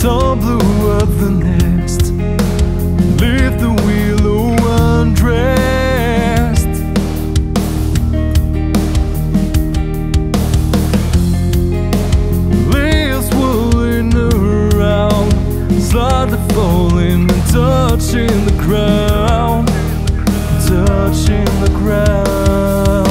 star blew up the nest. Leave the willow undressed. Leaves whirling around. Slightly falling and touching the ground. Touching the ground.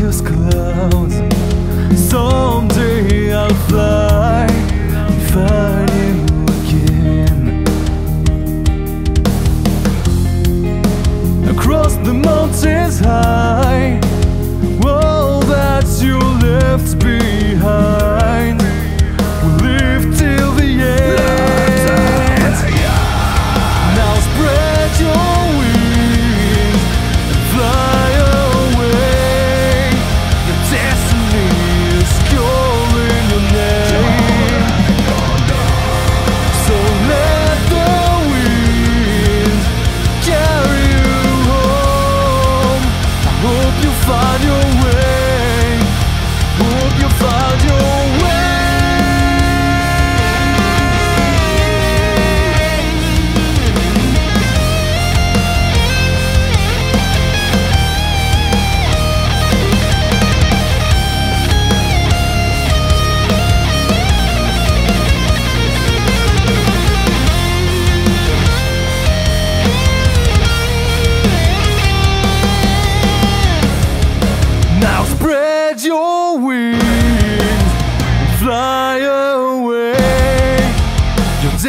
just close.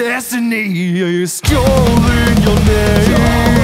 destiny is calling your name.